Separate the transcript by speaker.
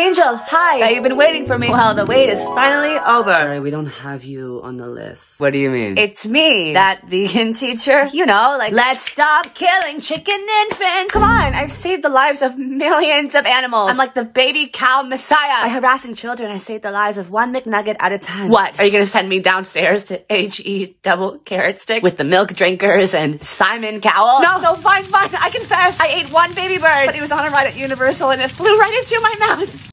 Speaker 1: Angel, hi.
Speaker 2: Now you've been waiting for me.
Speaker 1: Well, the wait is finally over.
Speaker 2: Sorry, we don't have you on the list.
Speaker 3: What do you mean?
Speaker 1: It's me, that vegan teacher. You know, like, let's stop killing chicken infants. Come on, I've saved the lives of millions of animals. I'm like the baby cow messiah. By harassing children, I saved the lives of one McNugget at a time. What? Are you gonna send me downstairs to HE double carrot sticks with the milk drinkers and Simon Cowell? No, no, fine, fine. I confess. I ate one baby bird, but it was on a ride at Universal and it flew right into my mouth.